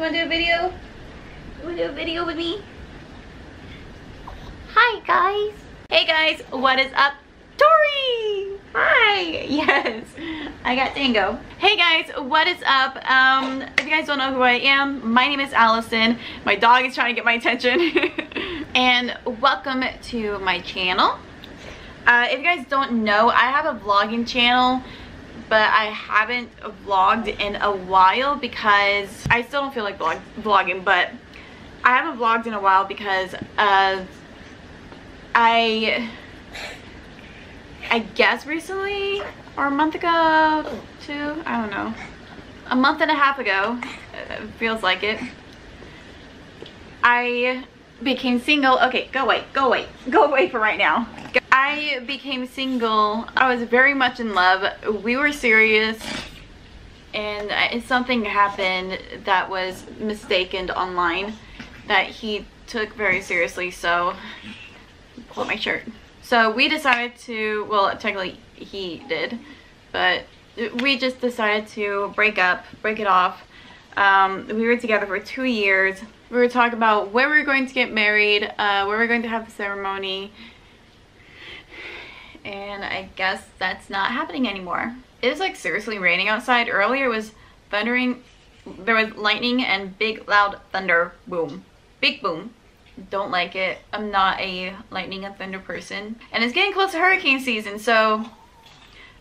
you want to do a video? You want to do a video with me? Hi, guys. Hey, guys. What is up? Tori! Hi! Yes, I got Dango. Hey guys, what is up? Um, if you guys don't know who I am, my name is Allison. My dog is trying to get my attention. and welcome to my channel. Uh, if you guys don't know, I have a vlogging channel, but I haven't vlogged in a while because I still don't feel like vlog vlogging, but I haven't vlogged in a while because uh, I I guess recently or a month ago, two, I don't know. A month and a half ago, feels like it. I became single. Okay, go away, go away, go away for right now. I became single. I was very much in love. We were serious and something happened that was mistaken online that he took very seriously. So, pull up my shirt. So we decided to, well, technically he did, but we just decided to break up, break it off. Um, we were together for two years. We were talking about where we were going to get married, uh, where we are going to have the ceremony, and I guess that's not happening anymore. It is like seriously raining outside. Earlier was thundering, there was lightning and big loud thunder, boom, big boom don't like it. I'm not a lightning and thunder person. And it's getting close to hurricane season, so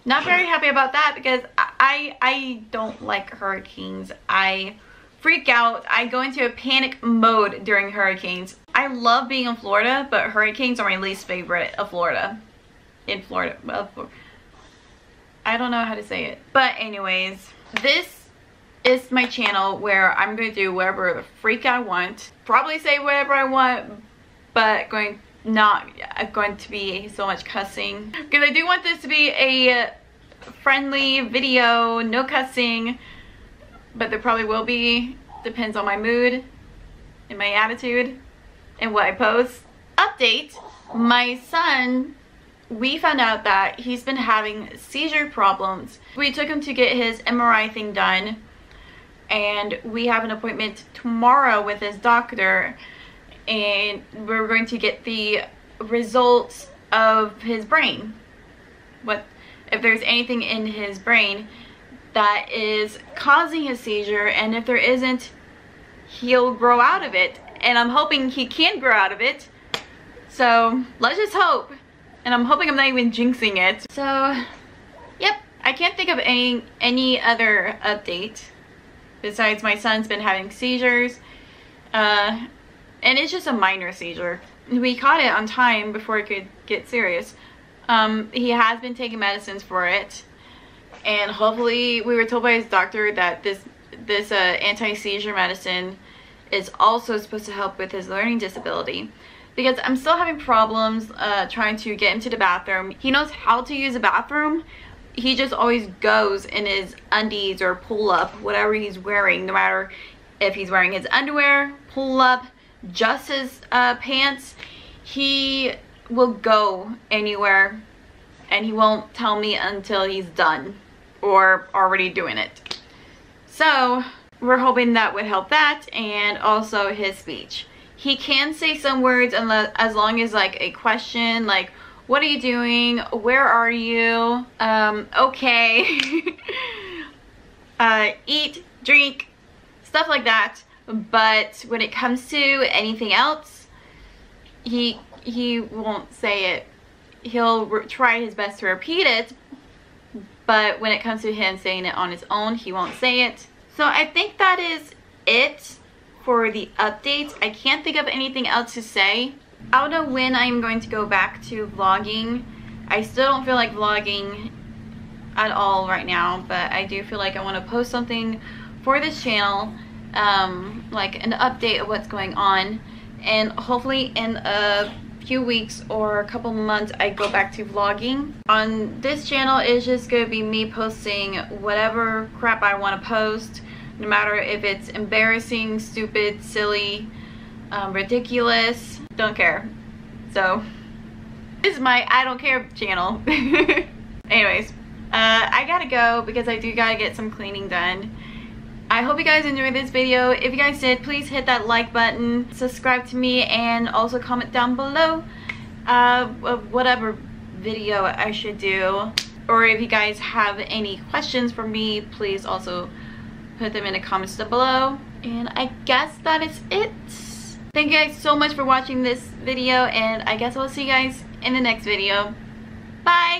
not very happy about that because I, I don't like hurricanes. I freak out. I go into a panic mode during hurricanes. I love being in Florida, but hurricanes are my least favorite of Florida. In Florida. I don't know how to say it. But anyways, this is my channel where I'm going to do whatever the freak I want. Probably say whatever I want, but going not uh, going to be so much cussing. Because I do want this to be a uh, friendly video, no cussing, but there probably will be. Depends on my mood and my attitude and what I post. Update, my son we found out that he's been having seizure problems. We took him to get his MRI thing done and we have an appointment tomorrow with his doctor and we're going to get the results of his brain. What if there's anything in his brain that is causing his seizure and if there isn't he'll grow out of it. And I'm hoping he can grow out of it. So let's just hope and I'm hoping I'm not even jinxing it. So yep I can't think of any any other update besides my son's been having seizures. Uh, and it's just a minor seizure. We caught it on time before it could get serious. Um, he has been taking medicines for it. And hopefully we were told by his doctor that this this uh, anti-seizure medicine is also supposed to help with his learning disability because I'm still having problems uh, trying to get him to the bathroom. He knows how to use a bathroom, he just always goes in his undies or pull up, whatever he's wearing, no matter if he's wearing his underwear, pull up, just his uh, pants, he will go anywhere and he won't tell me until he's done or already doing it. So we're hoping that would help that and also his speech. He can say some words unless, as long as like a question like what are you doing? Where are you? Um, okay. uh, eat, drink, stuff like that. But when it comes to anything else, he he won't say it. He'll try his best to repeat it, but when it comes to him saying it on his own, he won't say it. So I think that is it for the updates. I can't think of anything else to say. I don't know when I'm going to go back to vlogging. I still don't feel like vlogging at all right now, but I do feel like I want to post something for this channel, um, like an update of what's going on, and hopefully in a few weeks or a couple months I go back to vlogging. On this channel it's just going to be me posting whatever crap I want to post, no matter if it's embarrassing, stupid, silly, um, ridiculous, don't care. So, this is my I don't care channel. Anyways, Uh, I gotta go because I do gotta get some cleaning done. I hope you guys enjoyed this video. If you guys did, please hit that like button, subscribe to me, and also comment down below uh, whatever video I should do. Or if you guys have any questions for me, please also put them in the comments below. And I guess that is it. Thank you guys so much for watching this video, and I guess I'll see you guys in the next video. Bye!